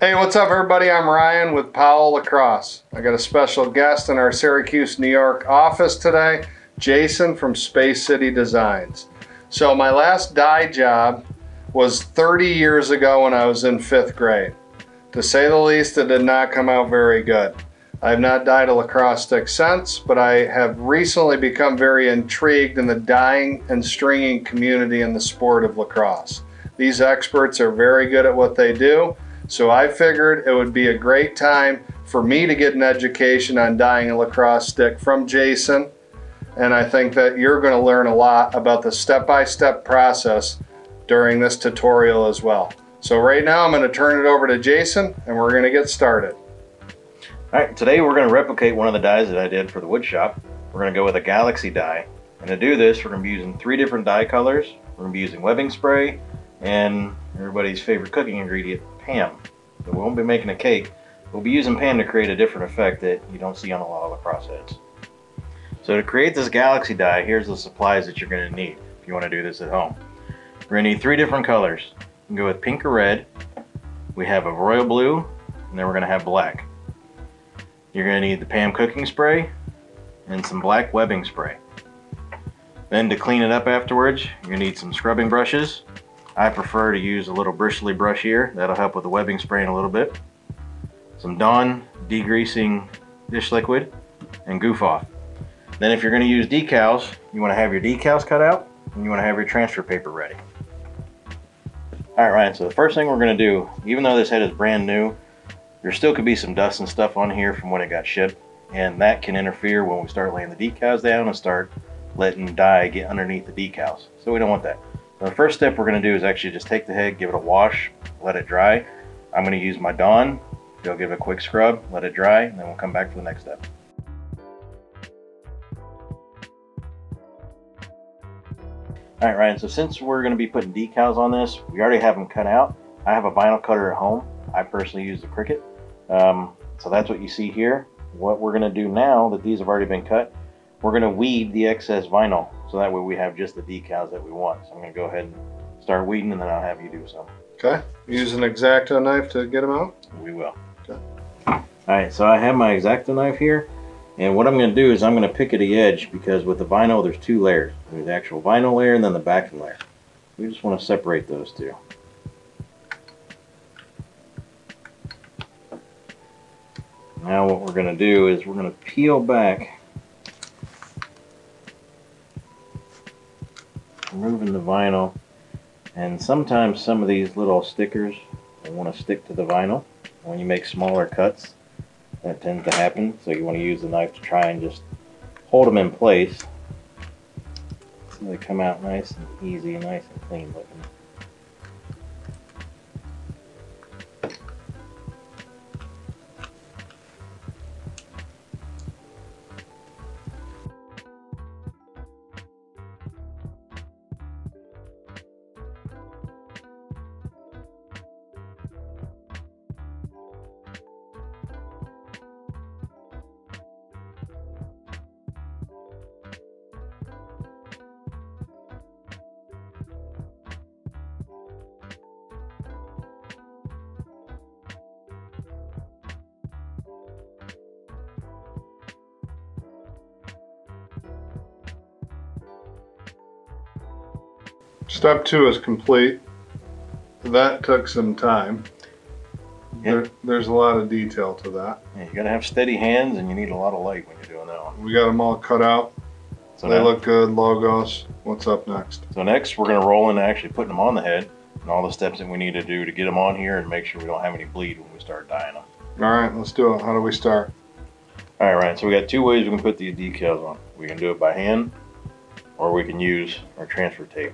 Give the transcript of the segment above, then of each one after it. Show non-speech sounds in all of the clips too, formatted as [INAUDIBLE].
Hey, what's up, everybody? I'm Ryan with Powell Lacrosse. I got a special guest in our Syracuse, New York office today, Jason from Space City Designs. So, my last dye job was 30 years ago when I was in fifth grade. To say the least, it did not come out very good. I have not dyed a lacrosse stick since, but I have recently become very intrigued in the dyeing and stringing community in the sport of lacrosse. These experts are very good at what they do so I figured it would be a great time for me to get an education on dyeing a lacrosse stick from Jason. And I think that you're going to learn a lot about the step-by-step process during this tutorial as well. So right now I'm going to turn it over to Jason and we're going to get started. All right, today we're going to replicate one of the dyes that I did for the wood shop. We're going to go with a Galaxy dye. And to do this, we're going to be using three different dye colors. We're going to be using webbing spray and everybody's favorite cooking ingredient, PAM. So we won't be making a cake. We'll be using PAM to create a different effect that you don't see on a lot of the heads. So to create this galaxy dye, here's the supplies that you're going to need if you want to do this at home. We're to need three different colors. You can go with pink or red. We have a royal blue, and then we're going to have black. You're going to need the PAM cooking spray and some black webbing spray. Then to clean it up afterwards, you're to need some scrubbing brushes, I prefer to use a little bristly brush here. That'll help with the webbing spraying a little bit. Some Dawn degreasing dish liquid and goof off. Then if you're going to use decals, you want to have your decals cut out and you want to have your transfer paper ready. Alright Ryan, so the first thing we're going to do, even though this head is brand new, there still could be some dust and stuff on here from when it got shipped and that can interfere when we start laying the decals down and start letting dye get underneath the decals. So we don't want that. So the first step we're going to do is actually just take the head, give it a wash, let it dry. I'm going to use my Dawn. Go give it a quick scrub, let it dry, and then we'll come back for the next step. All right, Ryan, so since we're going to be putting decals on this, we already have them cut out. I have a vinyl cutter at home. I personally use the Cricut. Um, so that's what you see here. What we're going to do now that these have already been cut, we're going to weed the excess vinyl so that way we have just the decals that we want. So I'm going to go ahead and start weeding and then I'll have you do some. Okay. Use an X-Acto knife to get them out? We will. Okay. All right, so I have my X-Acto knife here. And what I'm going to do is I'm going to pick at the edge because with the vinyl there's two layers. There's the actual vinyl layer and then the backing layer. We just want to separate those two. Now what we're going to do is we're going to peel back removing the vinyl and sometimes some of these little stickers want to stick to the vinyl when you make smaller cuts that tends to happen. So you want to use the knife to try and just hold them in place. So they come out nice and easy nice and clean looking Step two is complete. That took some time. Yep. There, there's a lot of detail to that. Yeah, you gotta have steady hands and you need a lot of light when you're doing that one. We got them all cut out. So they now, look good, logos. What's up next? So next we're gonna roll into actually putting them on the head and all the steps that we need to do to get them on here and make sure we don't have any bleed when we start dyeing them. All right, let's do it. How do we start? All right, Ryan, so we got two ways we can put these decals on. We can do it by hand or we can use our transfer tape.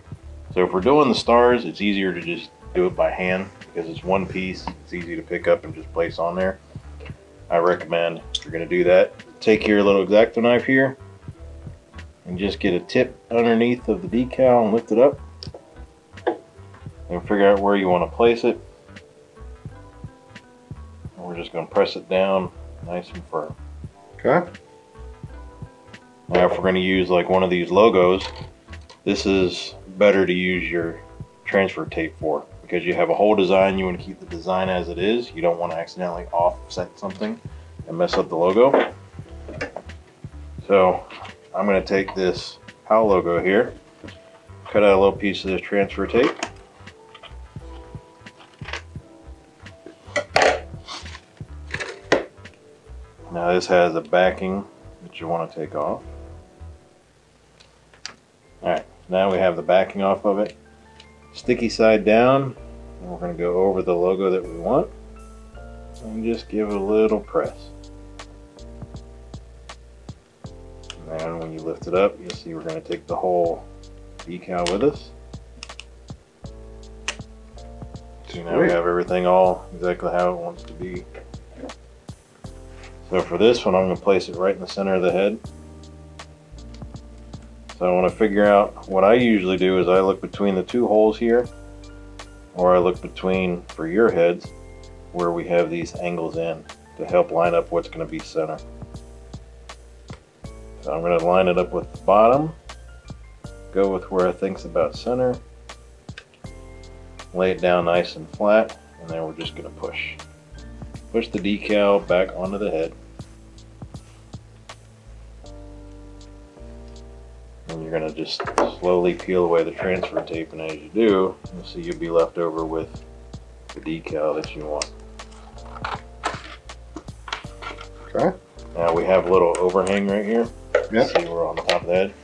So if we're doing the stars, it's easier to just do it by hand because it's one piece. It's easy to pick up and just place on there. I recommend if you're going to do that, take your little X-Acto knife here and just get a tip underneath of the decal and lift it up and figure out where you want to place it. And we're just going to press it down nice and firm. Okay. Now if we're going to use like one of these logos, this is better to use your transfer tape for because you have a whole design, you want to keep the design as it is. You don't want to accidentally offset something and mess up the logo. So I'm going to take this POW logo here, cut out a little piece of this transfer tape. Now this has a backing that you want to take off. Now we have the backing off of it. Sticky side down, and we're going to go over the logo that we want and just give it a little press. And then when you lift it up, you'll see we're going to take the whole decal with us. So now we have everything all exactly how it wants to be. So for this one, I'm going to place it right in the center of the head. So I want to figure out what I usually do is I look between the two holes here, or I look between, for your heads, where we have these angles in to help line up what's going to be center. So I'm going to line it up with the bottom, go with where I think's about center, lay it down nice and flat, and then we're just going to push. Push the decal back onto the head. And you're going to just slowly peel away the transfer tape, and as you do, you'll see you'll be left over with the decal that you want. Okay. Now we have a little overhang right here. Yep. See we're on the top of the head.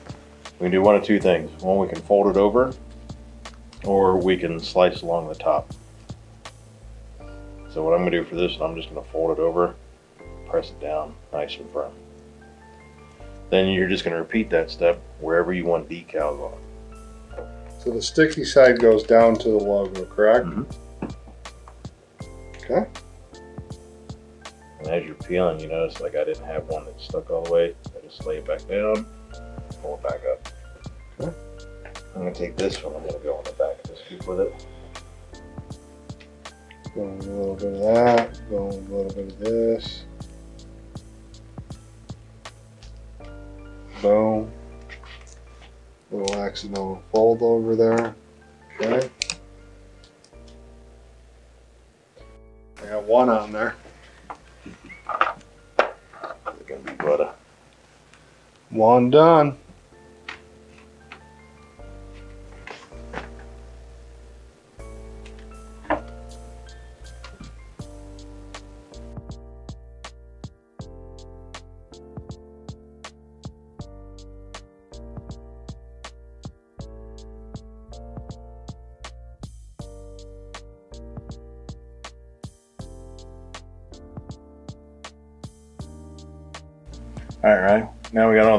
We can do one of two things. One, we can fold it over, or we can slice along the top. So what I'm gonna do for this I'm just gonna fold it over, press it down nice and firm. Then you're just gonna repeat that step wherever you want decals on. So the sticky side goes down to the logo, correct? Mhm. Okay. And as you're peeling, you notice like I didn't have one that stuck all the way. I just lay it back down, pull it back up. Okay. I'm gonna take this one, I'm gonna go on the back of this scoop with it. Going a little bit of that, going a little bit of this. Boom. Little accidental fold over there. Okay. I got one on there. It's gonna be butter. One done.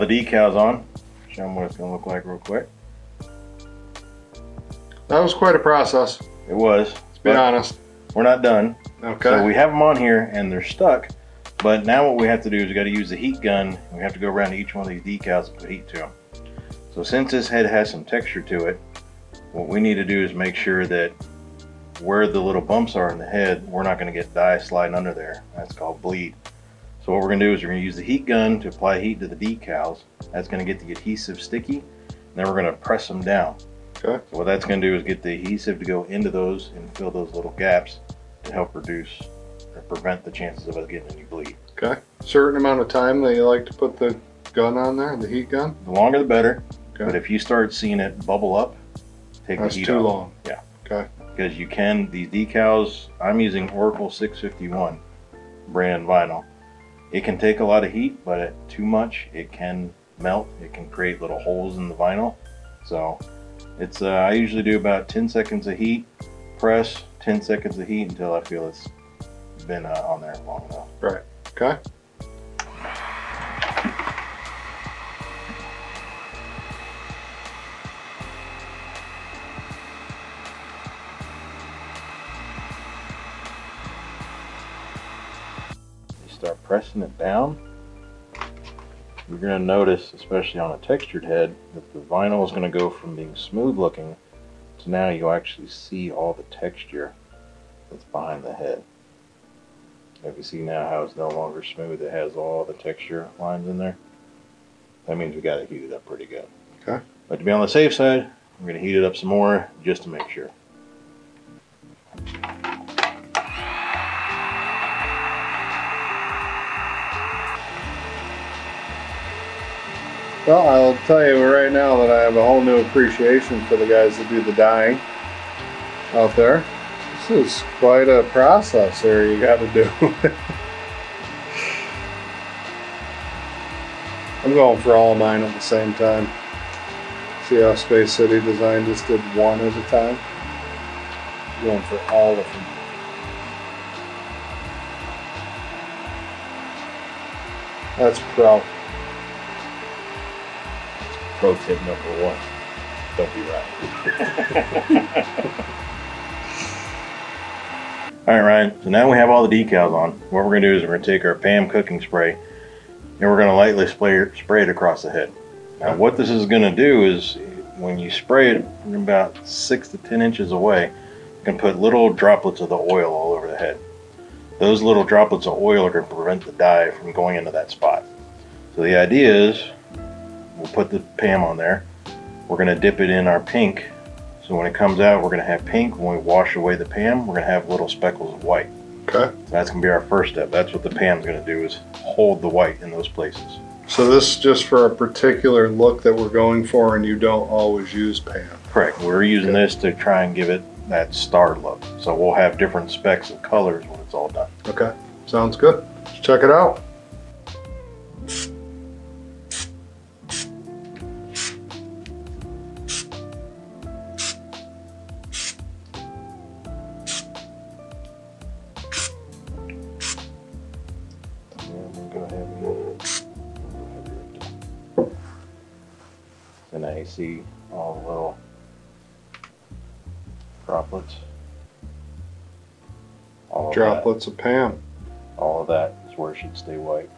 Decals on. Show them what it's gonna look like real quick. That was quite a process, It was. to be honest. We're not done. Okay. So we have them on here and they're stuck. But now what we have to do is we got to use the heat gun. We have to go around to each one of these decals and put heat to them. So since this head has some texture to it, what we need to do is make sure that where the little bumps are in the head, we're not going to get dye sliding under there. That's called bleed. So what we're going to do is we're going to use the heat gun to apply heat to the decals. That's going to get the adhesive sticky. And then we're going to press them down. Okay. So what that's going to do is get the adhesive to go into those and fill those little gaps to help reduce or prevent the chances of us getting any bleed. Okay. Certain amount of time that you like to put the gun on there, the heat gun. The longer the better. Okay. But if you start seeing it bubble up, take That's the heat too off. long. Yeah. Okay. Because you can these decals. I'm using Oracal 651 brand vinyl. It can take a lot of heat, but at too much, it can melt. It can create little holes in the vinyl. So it's uh, I usually do about 10 seconds of heat, press 10 seconds of heat until I feel it's been uh, on there long enough. Right. Okay. Pressing it down. you're going to notice, especially on a textured head, that the vinyl is going to go from being smooth looking to now you actually see all the texture that's behind the head. If you see now how it's no longer smooth, it has all the texture lines in there. That means we got to heat it up pretty good. Okay. But to be on the safe side, I'm going to heat it up some more just to make sure. Well, I'll tell you right now that I have a whole new appreciation for the guys that do the dyeing out there. This is quite a process here you got to do. [LAUGHS] I'm going for all mine at the same time. See how Space City Design just did one at a time? I'm going for all of them. That's pro. Pro tip number one don't be right. [LAUGHS] all right, Ryan. So now we have all the decals on. What we're going to do is we're going to take our PAM cooking spray and we're going to lightly spray, spray it across the head. Now, what this is going to do is when you spray it about six to 10 inches away, you can put little droplets of the oil all over the head. Those little droplets of oil are going to prevent the dye from going into that spot. So the idea is we'll put the PAM on there. We're going to dip it in our pink. So when it comes out, we're going to have pink. When we wash away the PAM, we're going to have little speckles of white. Okay. So that's going to be our first step. That's what the PAM's going to do is hold the white in those places. So this is just for a particular look that we're going for and you don't always use PAM. Correct. We're using this to try and give it that star look. So we'll have different specks of colors when it's all done. Okay, sounds good. Let's check it out. And now you see all the little droplets. All of Droplets of PAM. All of that is where it should stay white.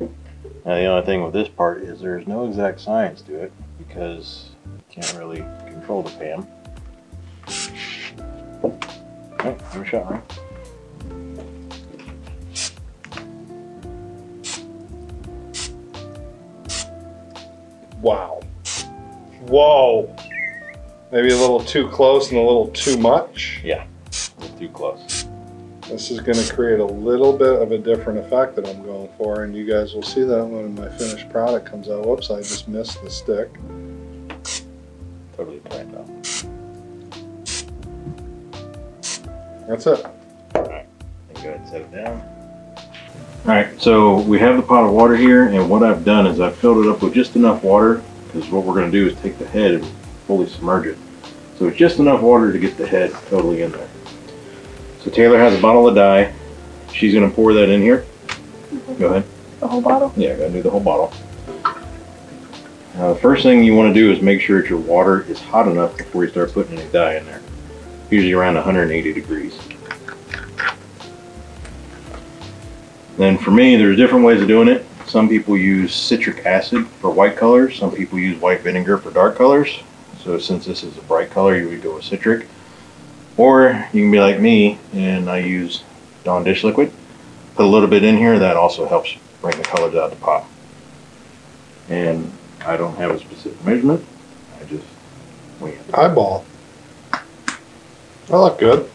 Now the only thing with this part is there's no exact science to it because you can't really control the PAM. Give a shot, right? Wow. Whoa. Maybe a little too close and a little too much. Yeah, too close. This is going to create a little bit of a different effect that I'm going for, and you guys will see that when my finished product comes out. Whoops, I just missed the stick. Totally planned out. That's it. Alright, go ahead and set it down. Alright, so we have the pot of water here, and what I've done is I've filled it up with just enough water, because what we're going to do is take the head and fully submerge it. So it's just enough water to get the head totally in there. So Taylor has a bottle of dye. She's going to pour that in here. Go ahead. The whole bottle? Yeah, gotta do the whole bottle. Now the first thing you want to do is make sure that your water is hot enough before you start putting any dye in there. Usually around 180 degrees. Then for me, there's different ways of doing it. Some people use citric acid for white colors. Some people use white vinegar for dark colors. So since this is a bright color, you would go with citric. Or you can be like me and I use Dawn dish liquid. Put a little bit in here. That also helps bring the colors out the pot. And I don't have a specific measurement. I just. Eyeball. I look good.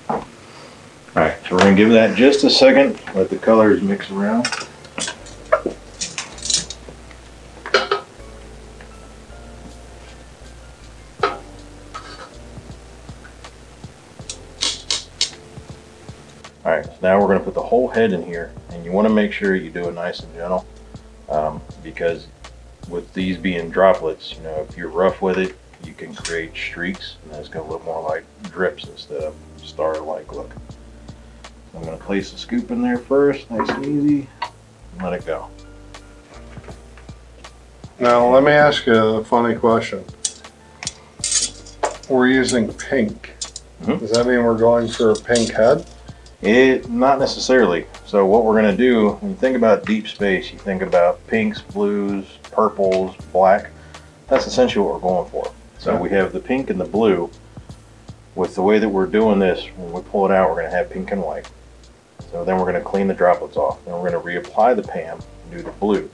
Alright, so we're gonna give that just a second, let the colors mix around. Alright, so now we're gonna put the whole head in here, and you wanna make sure you do it nice and gentle, um, because with these being droplets, you know, if you're rough with it, you can create streaks, and that's gonna look more like drips instead of star-like look. I'm gonna place the scoop in there first, nice and easy, and let it go. Now, let me ask you a funny question. We're using pink. Mhm. Does that mean we're going for a pink head? It not necessarily. So what we're gonna do when you think about deep space, you think about pinks, blues, purples, black. That's essentially what we're going for. So we have the pink and the blue. With the way that we're doing this, when we pull it out, we're gonna have pink and white. So then we're gonna clean the droplets off. Then we're gonna reapply the PAM and do the blue.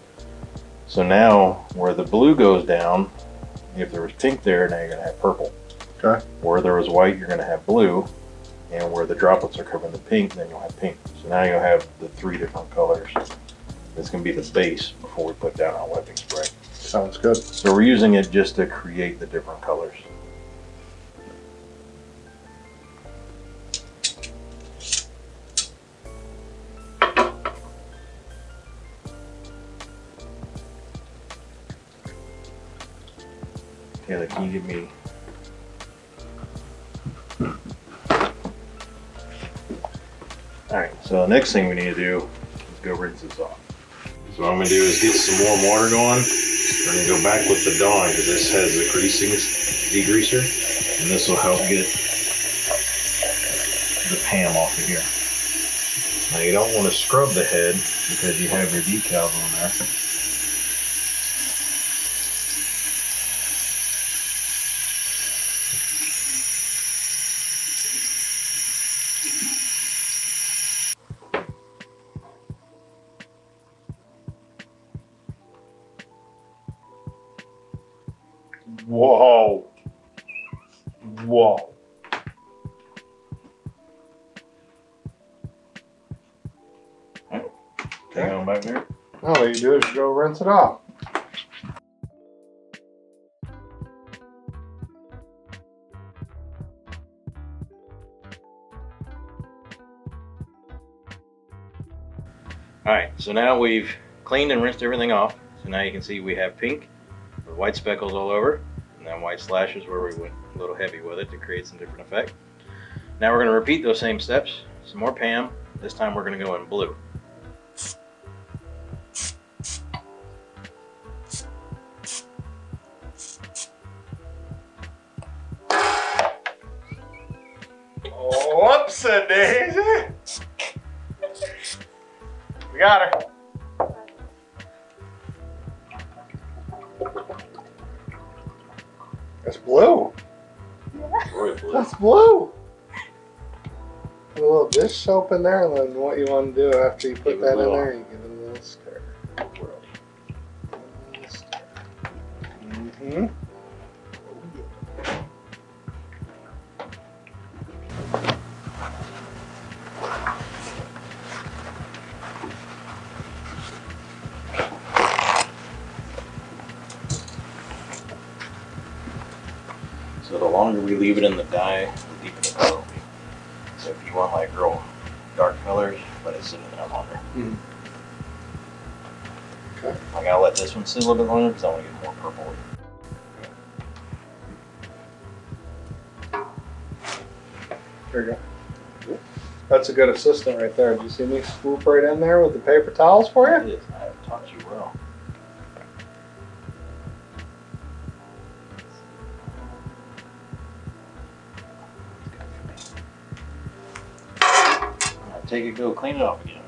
So now where the blue goes down, if there was pink there, now you're gonna have purple. Okay. Where there was white, you're gonna have blue. And where the droplets are covering the pink, then you'll have pink. So now you'll have the three different colors. It's gonna be the base before we put down our webbing spray. Sounds good. So we're using it just to create the different colors. Taylor, can you give me? All right, so the next thing we need to do is go rinse this off. So what I'm gonna do is get some warm water going. We're gonna go back with the Dawn because this has the greasing degreaser, and this will help get the Pam off of here. Now you don't want to scrub the head because you have your decals on there. It on back there. All you do is go rinse it off. All right, so now we've cleaned and rinsed everything off. So now you can see we have pink with white speckles all over, and then white slashes where we went a little heavy with it to create some different effect. Now we're going to repeat those same steps. Some more Pam. This time we're going to go in blue. That's blue. Royal blue. That's blue. Put a little dish soap in there, and then what you want to do after you put that in there, you give in the dye, the deeper the color will be. So if you want like real dark colors, let it sit in there longer. Mhm. Okay. I gotta let this one sit a little bit longer because I want to get more purple. There you go. That's a good assistant right there. Did you see me swoop right in there with the paper towels for you? It go clean it off again.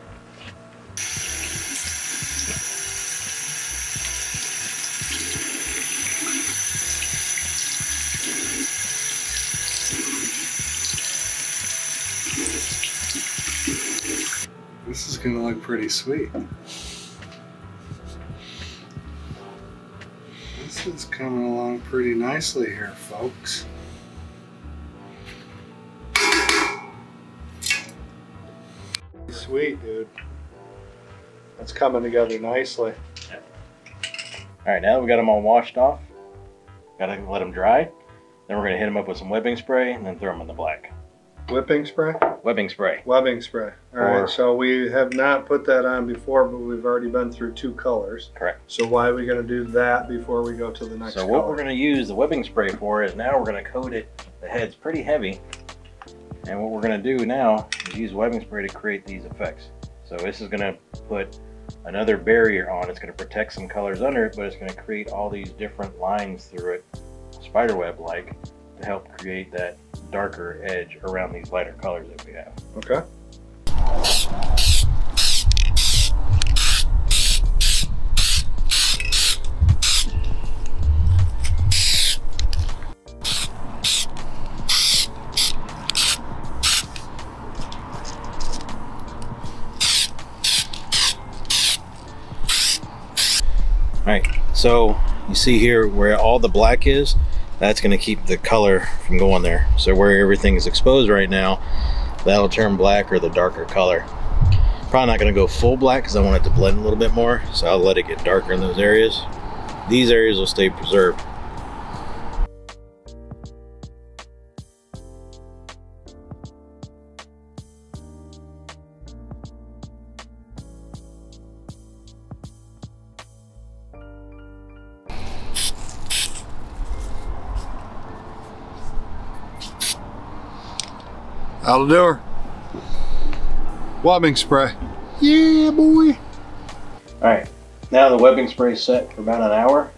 This is gonna look pretty sweet. This is coming along pretty nicely here, folks. Sweet, dude. That's coming together nicely. All right, now that we got them all washed off, gotta let them dry. Then we're gonna hit them up with some webbing spray and then throw them in the black. Whipping spray? Webbing spray. Webbing spray. All right. Or- So we have not put that on before, but we've already been through two colors. Correct. So why are we going to do that before we go to the next So color? what we're gonna use the webbing spray for is now we're gonna coat it. The head's pretty heavy, and what we're gonna do now is use webbing spray to create these effects. So this is gonna put another barrier on. It's gonna protect some colors under it, but it's gonna create all these different lines through it, spiderweb like, to help create that darker edge around these lighter colors that we have. Okay. Right, so you see here where all the black is, that's going to keep the color from going there. So where everything is exposed right now, that'll turn black or the darker color. Probably not going to go full black because I want it to blend a little bit more. So I'll let it get darker in those areas. These areas will stay preserved. Out the door. Webbing spray. Yeah, boy. All right, now the webbing spray is set for about an hour.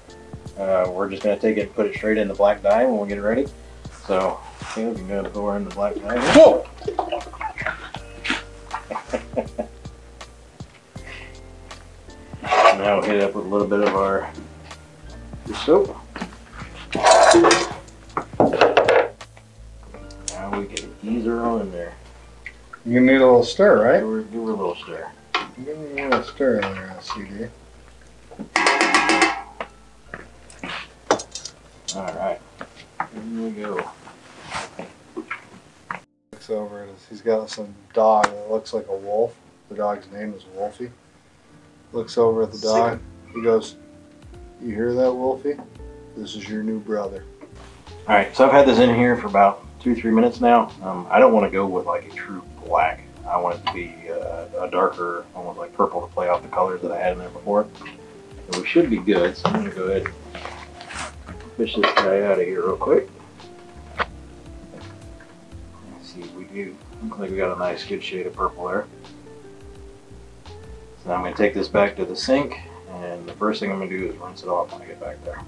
Uh, we're just gonna take it and put it straight in the black dye when we get it ready. So, Caleb, you can go pour in the black dye. Whoa! [LAUGHS] now we'll hit it up with a little bit of our soap. Ease her on in there. You need a little stir, Give right? her, give her a little stir. Give me a little stir in there, CD. All right, here we go. Looks over at us. He's got some dog that looks like a wolf. The dog's name is Wolfie. Looks over at the dog. He goes, You hear that, Wolfie? This is your new brother. All right, so I've had this in here for about two, three minutes now. Um, I don't want to go with like a true black. I want it to be uh, a darker, almost like purple to play off the colors that I had in there before. We should be good. So I'm gonna go ahead and fish this guy out of here real quick. Let's see, we do look like we got a nice good shade of purple there. So now I'm gonna take this back to the sink, and the first thing I'm gonna do is rinse it off when I get back there.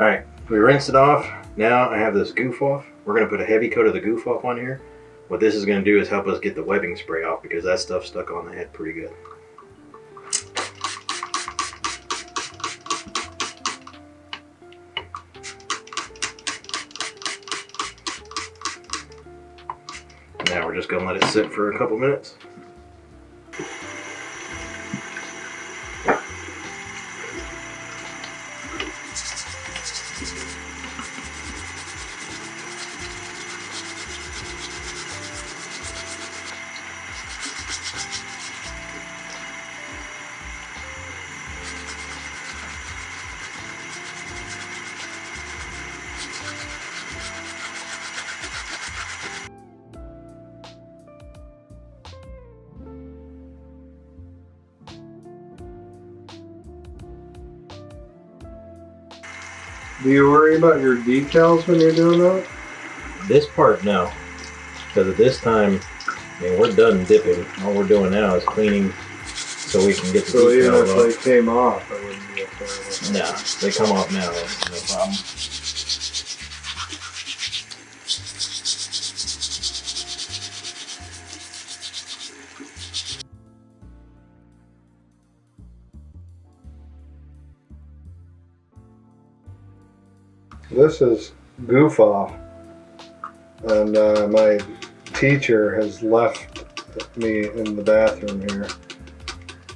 All right, we rinsed it off. Now I have this goof off. We're gonna put a heavy coat of the goof off on here. What this is gonna do is help us get the webbing spray off because that stuff stuck on the head pretty good. Now we're just gonna let it sit for a couple minutes. About your decals when you're doing that? This part, no. Because at this time, I mean, we're done dipping. All we're doing now is cleaning so we can get the So even if off. they came off, it wouldn't be a problem. No, they come off now. No problem. This is goof off, and uh, my teacher has left me in the bathroom here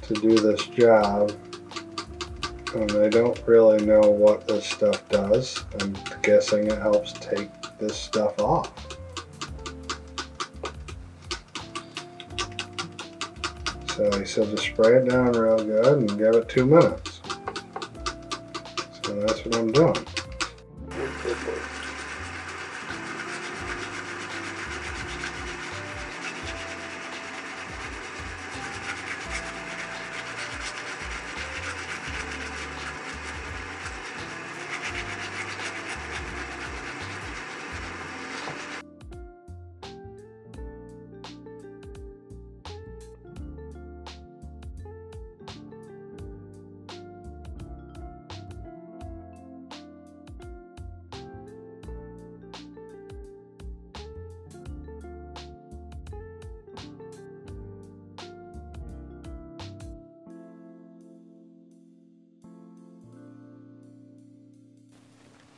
to do this job, and I don't really know what this stuff does. I'm guessing it helps take this stuff off. So he said to spray it down real good and give it two minutes. So that's what I'm doing.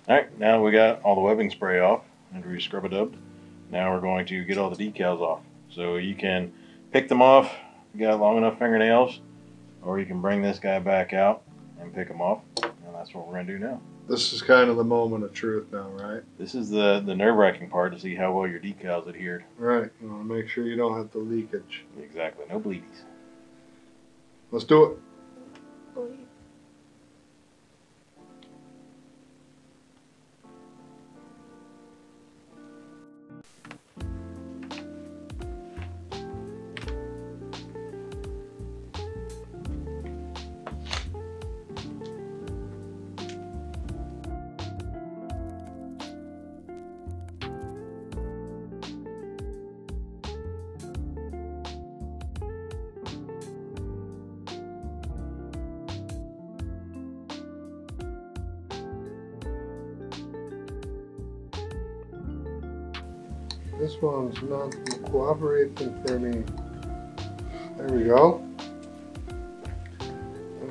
All right, now we got all the webbing spray off. and we scrub it up. Now we're going to get all the decals off. So you can pick them off, you got long enough fingernails, or you can bring this guy back out and pick them off. And that's what we're gonna do now. This is kind of the moment of truth now, right? This is the, the nerve wracking part to see how well your decals adhered. Right. You want to make sure you don't have the leakage. Exactly, no bleedies. Let's do it. This for me. There we go.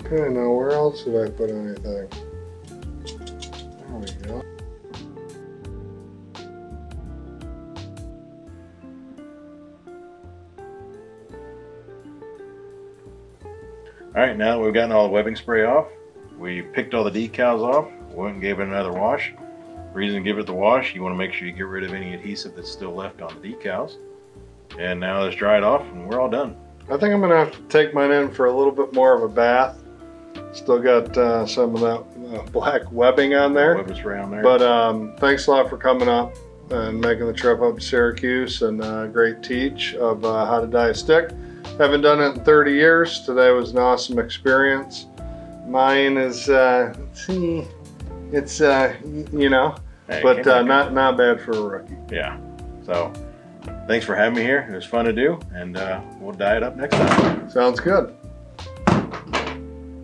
Okay, now where else did I put anything? There we go. All right, now we've gotten all the webbing spray off, we picked all the decals off, went and gave it another wash. Reason to give it the wash, you want to make sure you get rid of any adhesive that's still left on the decals. And now let's dry it off and we're all done. I think I'm gonna have to take mine in for a little bit more of a bath. Still got uh, some of that uh, black webbing on there. Webbing spray on there. But um, thanks a lot for coming up and making the trip up to Syracuse and uh, great teach of uh, how to dye a stick. Haven't done it in 30 years. Today was an awesome experience. Mine is, uh, see, it's, uh, you know, Hey, but uh, not not bad for a rookie. Yeah. So thanks for having me here. It was fun to do and uh, we'll dye it up next time. Sounds good.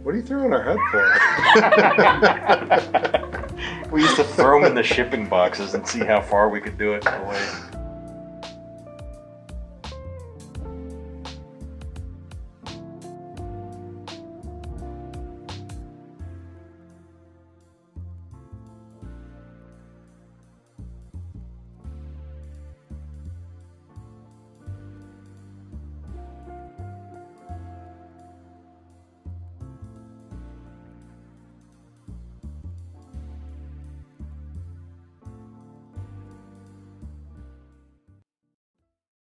What are you throwing our head for? [LAUGHS] [LAUGHS] we used to throw them in the shipping boxes and see how far we could do it away.